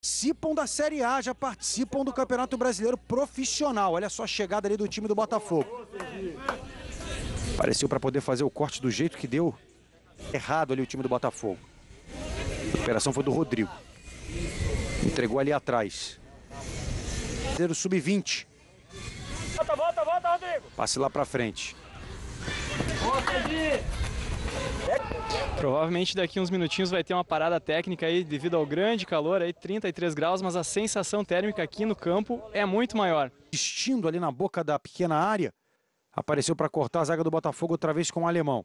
participam da Série A, já participam do Campeonato Brasileiro Profissional. Olha só a chegada ali do time do Botafogo. Apareceu para poder fazer o corte do jeito que deu errado ali o time do Botafogo. A operação foi do Rodrigo. Entregou ali atrás. O sub-20. Volta, volta, volta, Rodrigo. Passe lá para frente. Volta. Provavelmente daqui uns minutinhos vai ter uma parada técnica aí devido ao grande calor aí, 33 graus, mas a sensação térmica aqui no campo é muito maior. Destindo ali na boca da pequena área, apareceu para cortar a zaga do Botafogo outra vez com o alemão.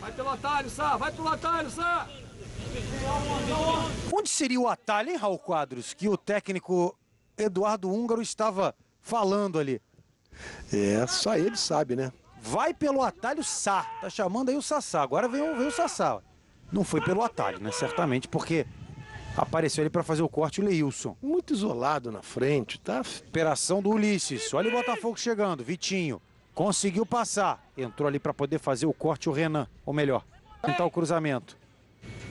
Vai pelo atalho, Sá. Vai pelo atalho, Sá. Onde seria o atalho, hein, Raul Quadros, que o técnico Eduardo Húngaro estava falando ali? É, só ele sabe, né? Vai pelo atalho Sá. Tá chamando aí o Sassá. Agora vem, o- vem o Sassá. Não foi pelo atalho, né? Certamente, porque apareceu ali para fazer o corte o Leilson. Muito isolado na frente, tá? Operação do Ulisses. Olha o Botafogo chegando. Vitinho. Conseguiu passar. Entrou ali para poder fazer o corte o Renan. Ou melhor, tentar o cruzamento.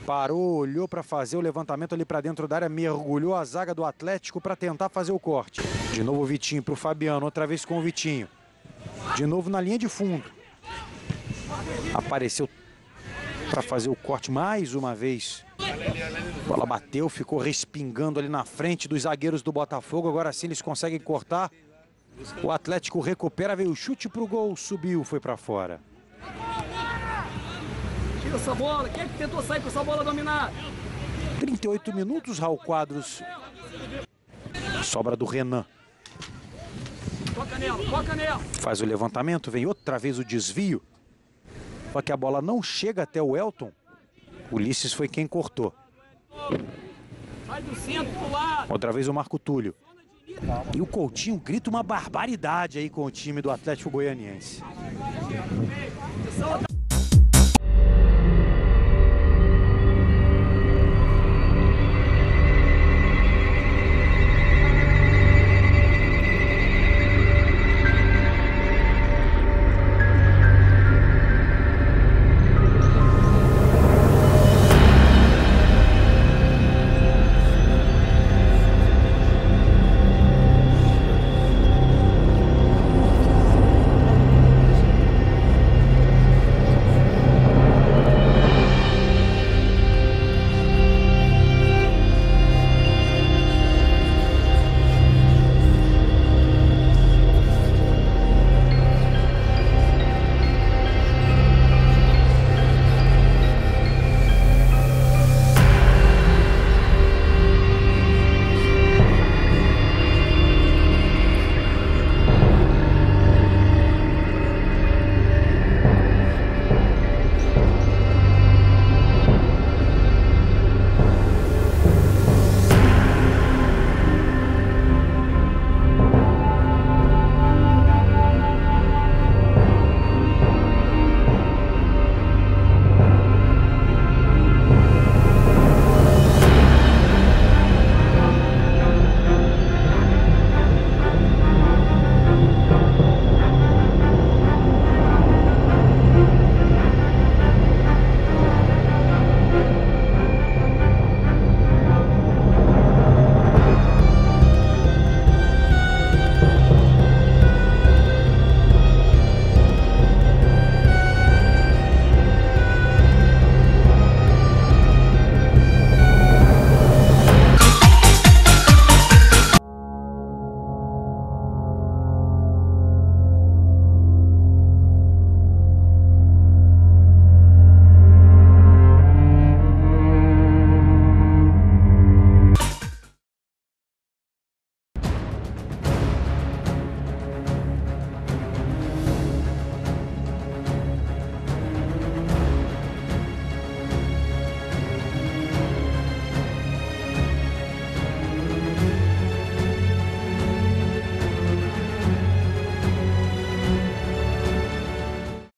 Parou, olhou para fazer o levantamento ali para dentro da área. Mergulhou a zaga do Atlético para tentar fazer o corte. De novo o Vitinho para o Fabiano. Outra vez com o Vitinho. De novo na linha de fundo. Apareceu para fazer o corte mais uma vez. A bola bateu, ficou respingando ali na frente dos zagueiros do Botafogo. Agora sim eles conseguem cortar. O Atlético recupera, veio o chute pro gol, subiu, foi para fora. Tira essa bola. Quem é que tentou sair com essa bola dominada? 38 minutos, Raul Quadros. Sobra do Renan. Toca nela, toca nela. Faz o levantamento, vem outra vez o desvio. Só que a bola não chega até o Elton. Ulisses foi quem cortou. Sai do centro pro lado. Outra vez o Marco Túlio. E o Coutinho grita uma barbaridade aí com o time do Atlético Goianiense.